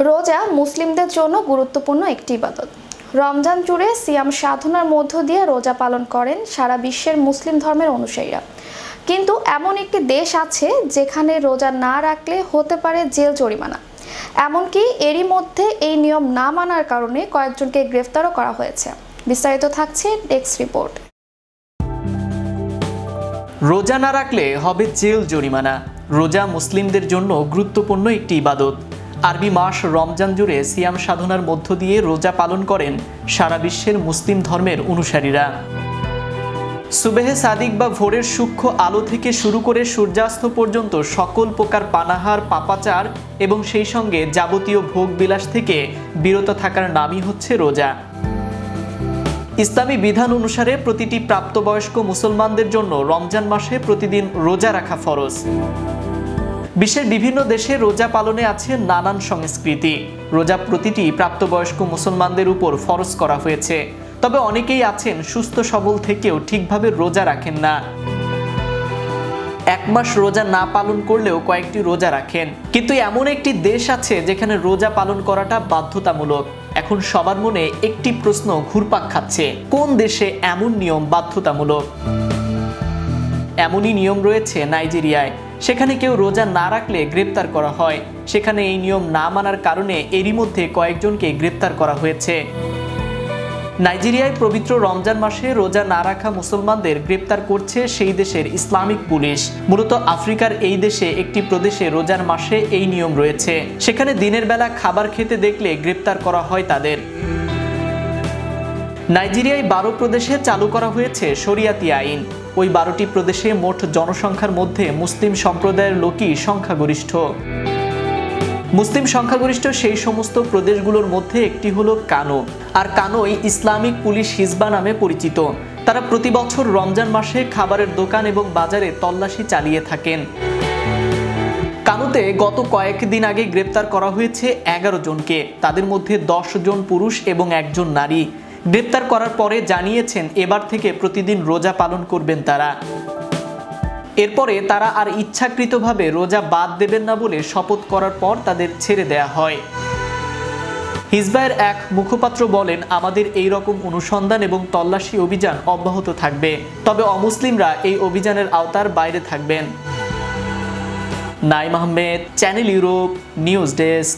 রোজা মুসলিমদের জন্য গুরুত্বপূর্ণ একটি ইবাদত। রমজান জুড়ে সিয়াম সাধনার মধ্য দিয়ে রোজা পালন করেন সারা বিশ্বের মুসলিম ধর্মের অনুসারীরা। কিন্তু এমন একটি দেশ আছে যেখানে রোজা না রাখলে হতে পারে জেল জরিমানা। এমনকি এরই মধ্যে এই নিয়ম না মানার কারণে কয়েকজনকে গ্রেফতারও করা হয়েছে। বিস্তারিত থাকছে ডেস্ক রিপোর্ট। রোজা না রাখলে হবে জেল জরিমানা। রোজা মুসলিমদের জন্য গুরুত্বপূর্ণ একটি ইবাদত। আরবি মাস রমজান জুড়ে সিয়াম সাধনার মধ্য দিয়ে রোজা পালন করেন সারা বিশ্বের মুসলিম ধর্মের অনুসারীরা। সুবেহে সাদিক বা ভোরের সূক্ষ্ম আলো থেকে শুরু করে সূর্যাস্ত পর্যন্ত সকল প্রকার পানাহার, পাপাচার এবং সেই সঙ্গে যাবতীয় ভোগ বিলাস থেকে বিরত থাকার নামই হচ্ছে রোজা। ইসলামী বিধান অনুসারে প্রতিটি প্রাপ্তবয়স্ক মুসলমানদের জন্য রমজান মাসে প্রতিদিন রোজা রাখা ফরজ। বিশ্বের বিভিন্ন দেশে রোজা পালনে আছে নানান সংস্কৃতি। রোজা প্রতিটি প্রাপ্তবয়স্ক মুসলমানদের উপর ফরজ করা হয়েছে। তবে অনেকেই আছেন সুস্থ সবল থেকেও ঠিকভাবে রোজা রাখেন না। এক মাস রোজা না পালন করলেও কয়েকটি রোজা রাখেন। কিন্তু এমন একটি দেশ আছে যেখানে রোজা পালন করাটা বাধ্যতামূলক। এখন সবার মনে একটি প্রশ্ন ঘুরপাক খাচ্ছে, কোন দেশে এমন নিয়ম বাধ্যতামূলক? এমনই নিয়ম রয়েছে নাইজেরিয়ায়। সেখানে কেউ রোজা না রাখলে গ্রেপ্তার করা হয়। সেখানে এই নিয়ম না মানার কারণে এরই মধ্যে কয়েকজনকে গ্রেপ্তার করা হয়েছে। নাইজেরিয়ায় পবিত্র রমজান মাসে রোজা না রাখা মুসলমানদের গ্রেপ্তার করছে সেই দেশের ইসলামিক পুলিশ। মূলত আফ্রিকার এই দেশে একটি প্রদেশে রোজার মাসে এই নিয়ম রয়েছে। সেখানে দিনের বেলা খাবার খেতে দেখলে গ্রেপ্তার করা হয় তাদের। নাইজেরিয়ায় বারো প্রদেশে চালু করা হয়েছে শরিয়াতি আইন। ওই বারোটি প্রদেশে মোট জনসংখ্যার মধ্যে মুসলিম সম্প্রদায়ের লোকই সংখ্যাগরিষ্ঠ। মুসলিম সংখ্যাগরিষ্ঠ সেই সমস্ত প্রদেশগুলোর মধ্যে একটি হলো কানো। আর কানোই ইসলামিক পুলিশ হিজবা নামে পরিচিত। তারা প্রতি বছর রমজান মাসে খাবারের দোকান এবং বাজারে তল্লাশি চালিয়ে থাকেন। কানুতে গত কয়েকদিন আগে গ্রেপ্তার করা হয়েছে এগারো জনকে। তাদের মধ্যে দশ জন পুরুষ এবং একজন নারী। গ্রেপ্তার করার পরে জানিয়েছেন, এবার থেকে প্রতিদিন রোজা পালন করবেন তারা। এরপরে তারা আর ইচ্ছাকৃতভাবে রোজা বাদ দেবেন না বলে শপথ করার পর তাদের ছেড়ে দেয়া হয়। হিজবায়ের এক মুখপাত্র বলেন, আমাদের এই রকম অনুসন্ধান এবং তল্লাশি অভিযান অব্যাহত থাকবে। তবে অমুসলিমরা এই অভিযানের আওতার বাইরে থাকবেন। Naim Ahmed, channel Europe, news desk.